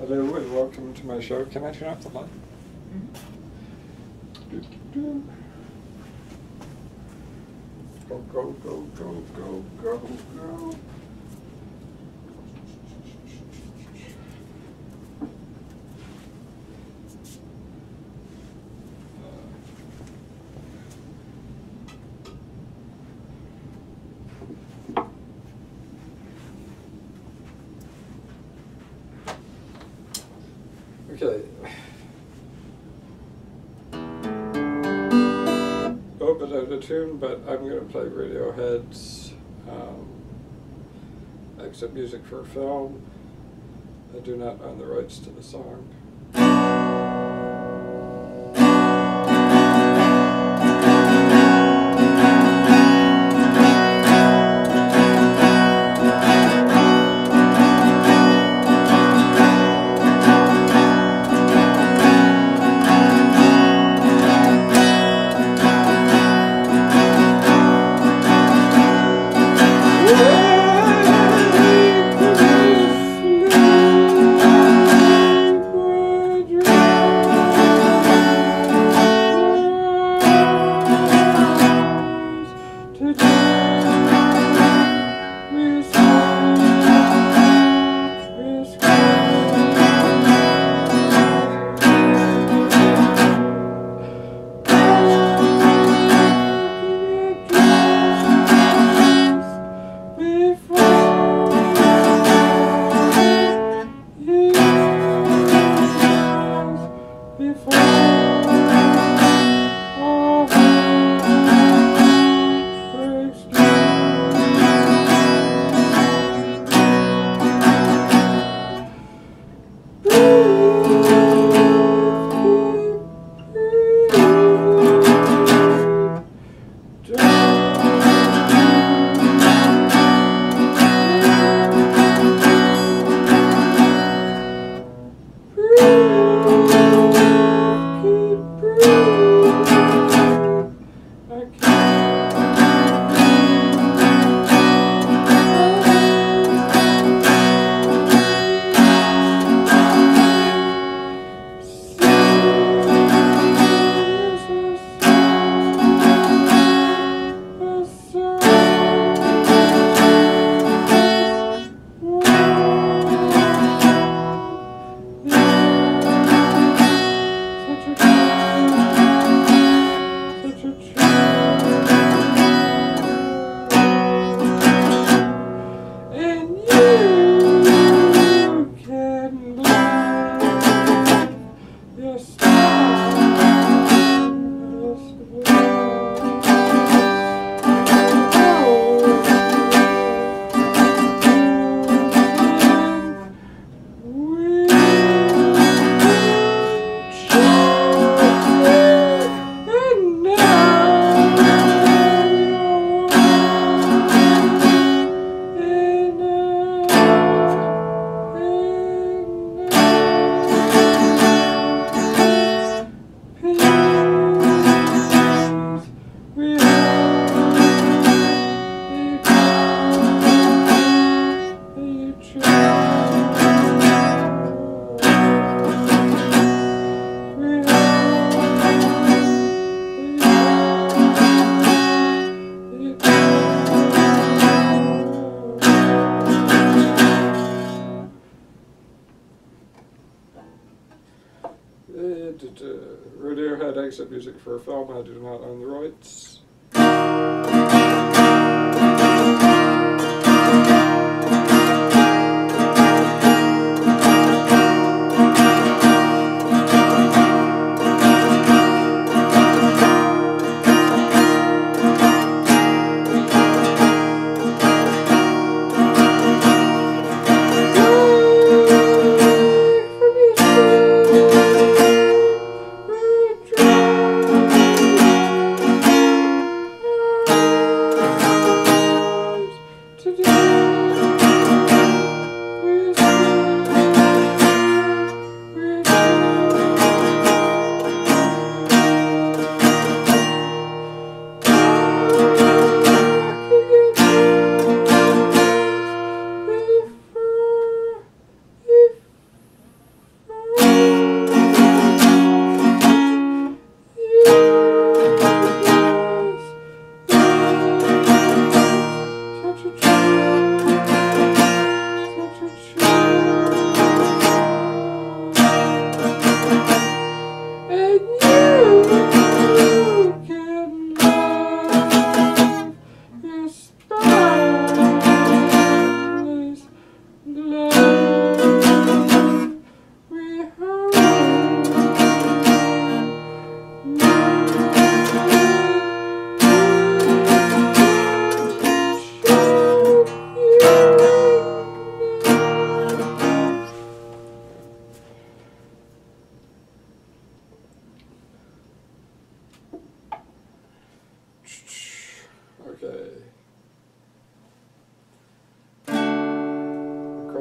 Hello and welcome to my show. Can I turn off the light? Do, do, do. Go, go, go, go, go, go, go. Tune, but I'm going to play Radiohead's um, exit music for film. I do not own the rights to the song. And I do not own the rights.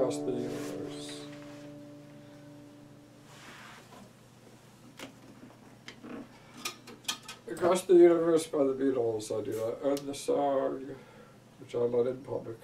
across the universe. Across the Universe by the Beatles, I do. I own the song, which I let in public,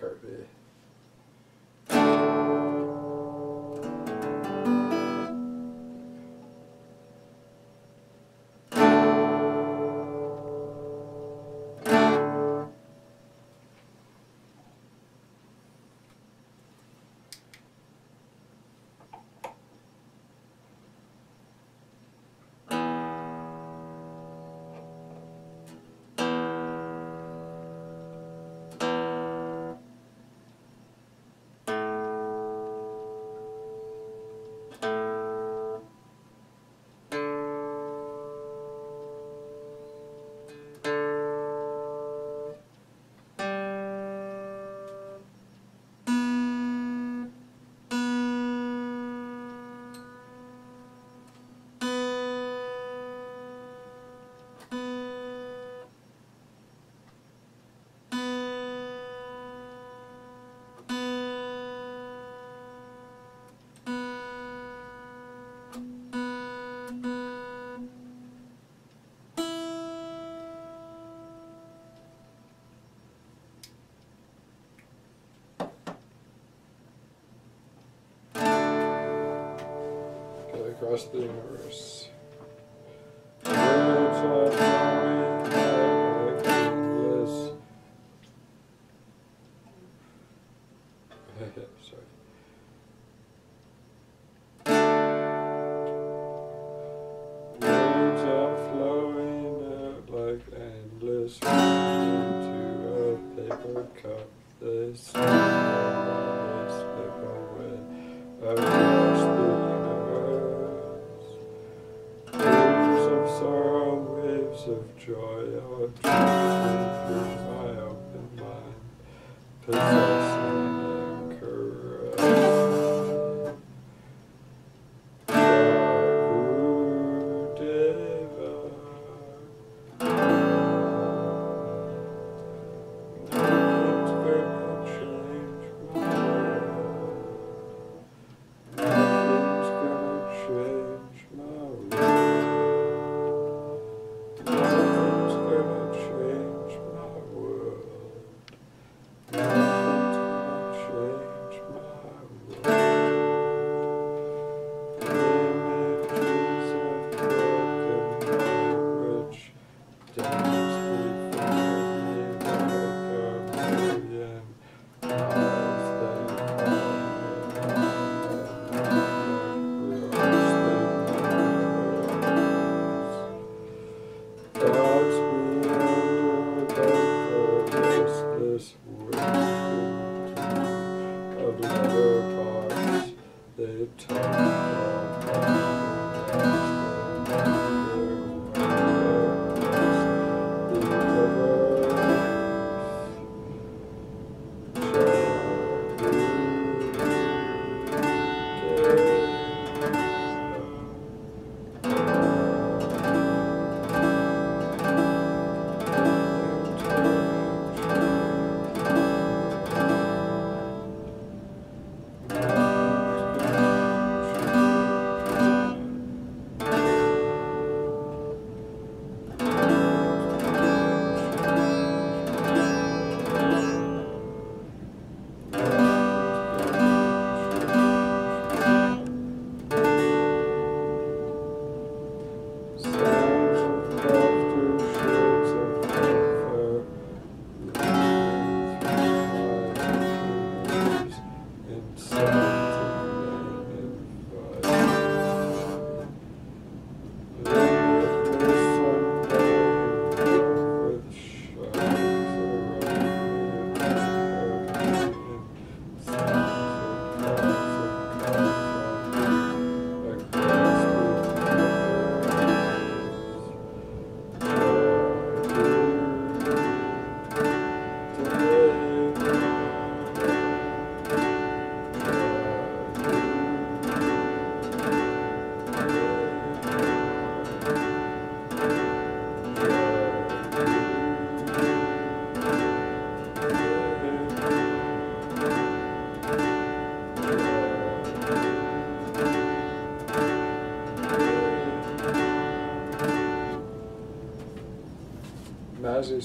across the universe.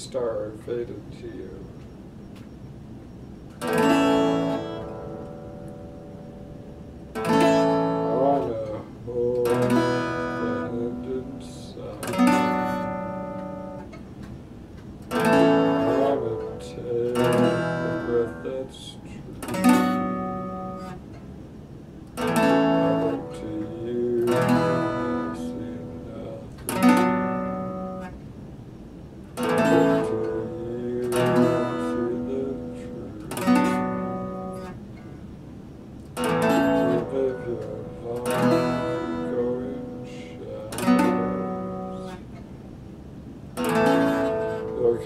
star faded tea.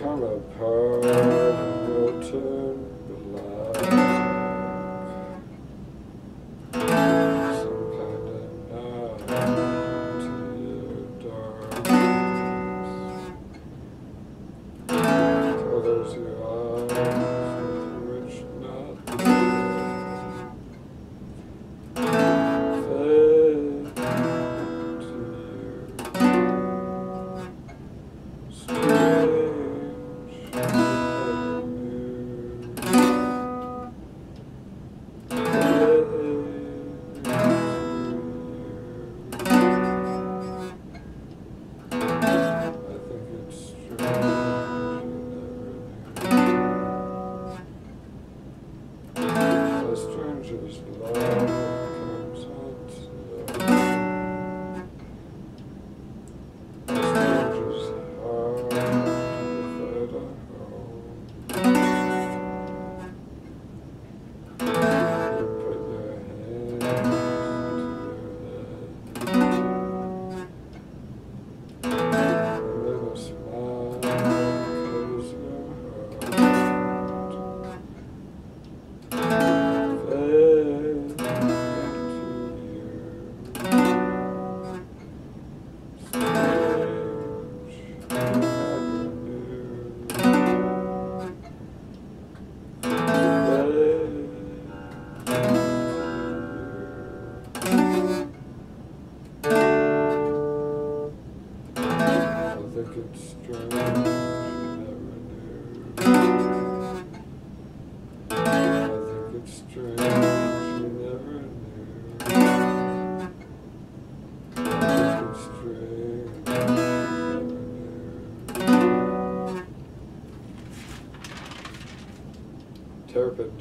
color purple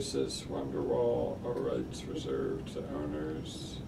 Oasis Wonderwall, all rights reserved to owners.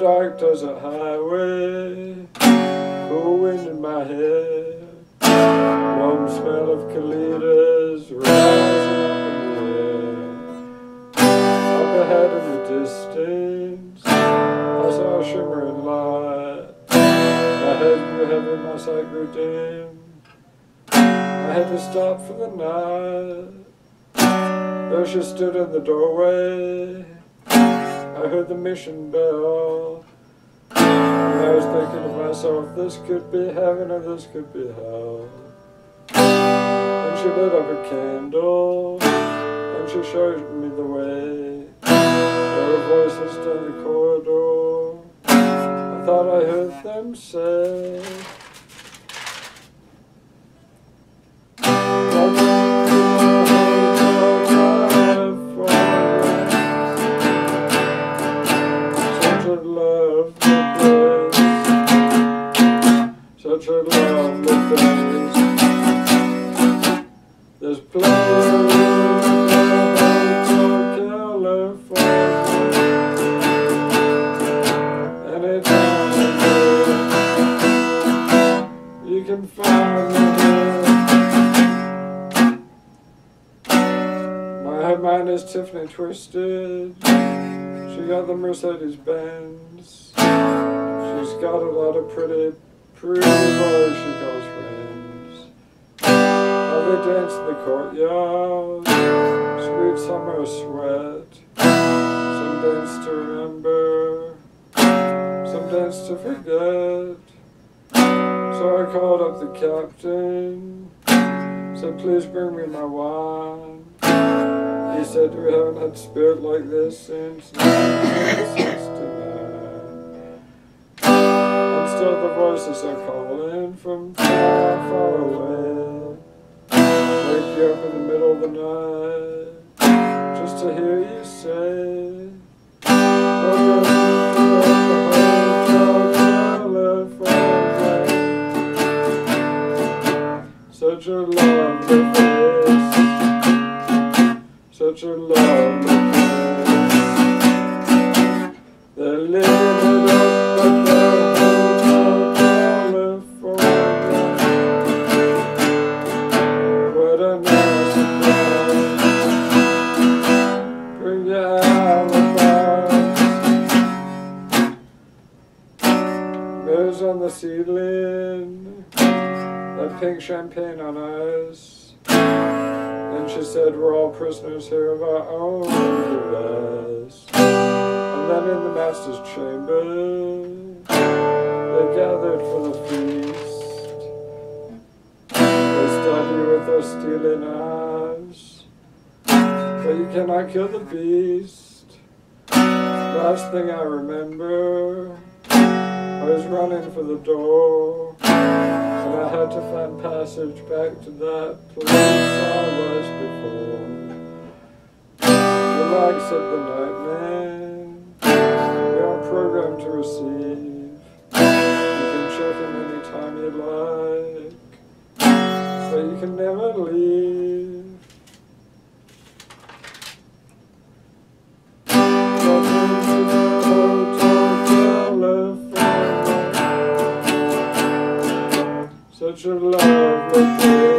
A dark desert highway. Cool wind in my hair. Warm smell of colitas rising Up ahead in the distance, I saw a shimmering light. My head grew heavy, my sight grew dim. I had to stop for the night. There she stood in the doorway. I heard the mission bell. And I was thinking to myself, this could be heaven or this could be hell. And she lit up a candle, and she showed me the way voices down the corridor. I thought I heard them say. Twisted. She got the Mercedes Benz. She's got a lot of pretty, pretty boys she calls friends. How they dance in the courtyard, sweet summer sweat. Some dance to remember, some dance to forget. So I called up the captain, said, please bring me my wine. He said, we haven't had spirit like this since 1969. And still the voices are calling from far, far away. Wake you up in the middle of the night just to hear you say, oh, yeah. Such a love such a lovely face. They're living it up the California. What a nice surprise. Bring your alibis. Mirrors on the ceiling, that pink champagne on ice. She said, We're all prisoners here of our own device. And then in the master's chamber, they gathered for the feast. They stab you with their steely knives, but you cannot kill the beast. Last thing I remember, I was running for the door, and I had to find passage back to that place I was before. Relax at the nightman, you're programmed to receive. You can check in anytime you like, but you can never leave. your love love you.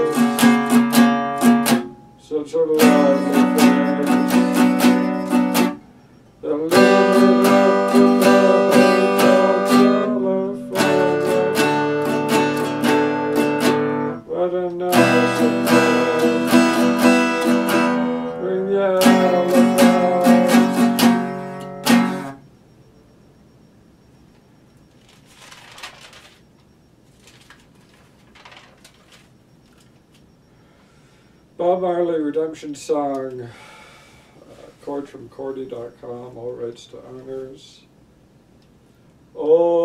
Redemption Song. Uh, chord from Chordie.com, all rights to owners. Oh,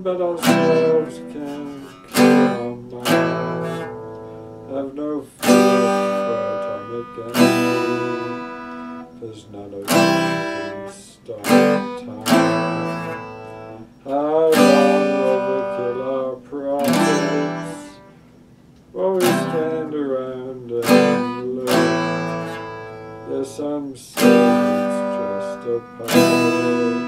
But ourselves can kill our mind. Have no fear for atomic energy. Cause none of you can stop time. How long will they kill our prophets? While we stand around and look. There's some say just a pilot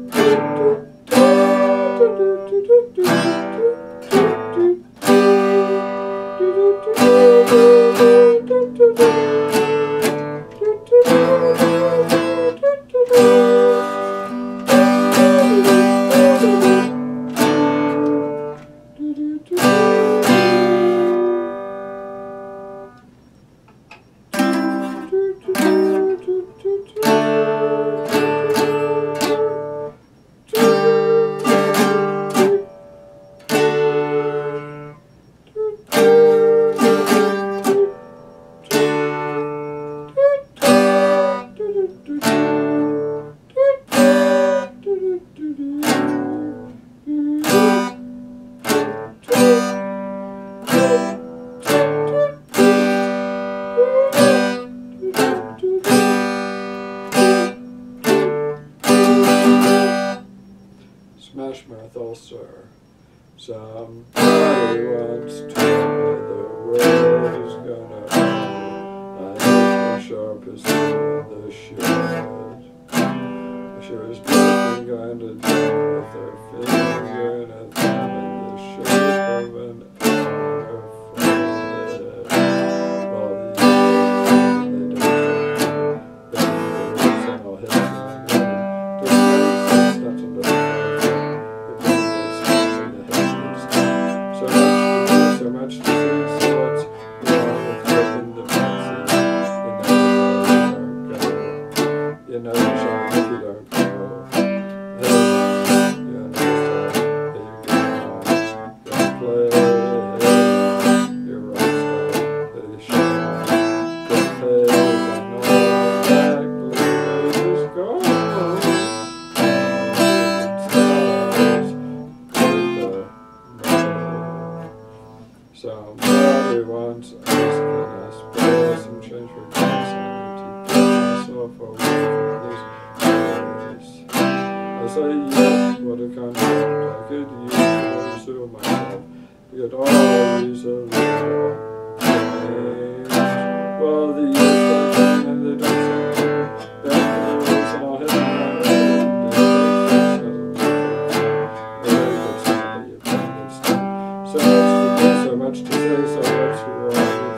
So much to do, so much to say, so much to offer.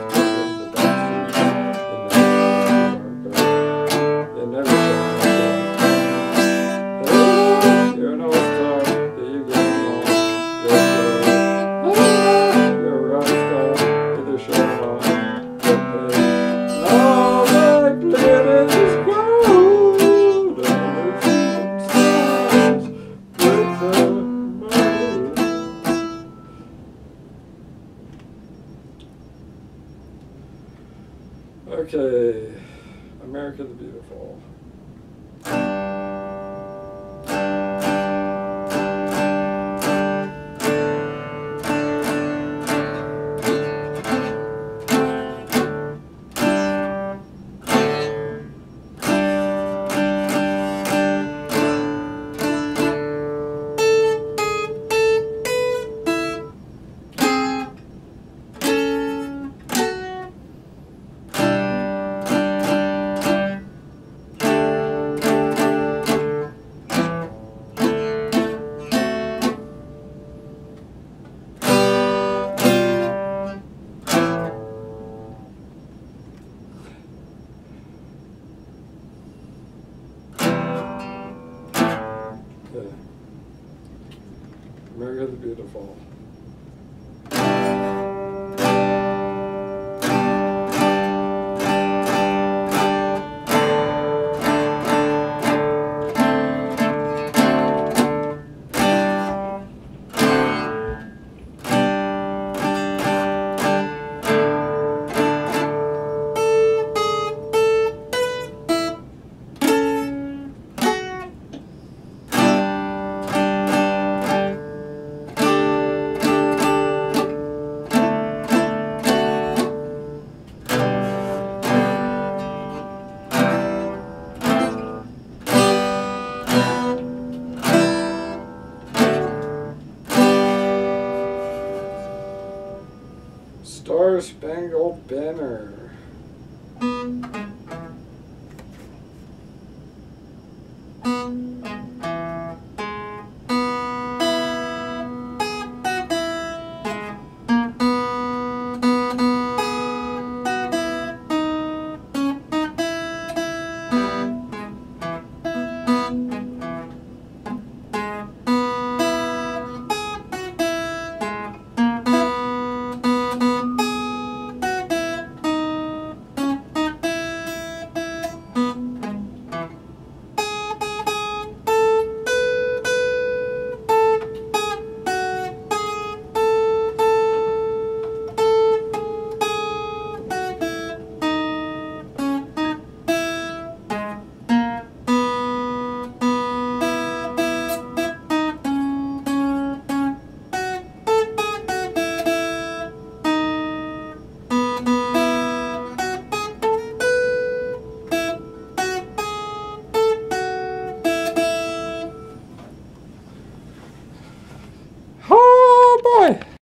Spangled Banner.